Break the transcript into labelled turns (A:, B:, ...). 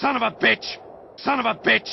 A: Son of a bitch! Son of a bitch!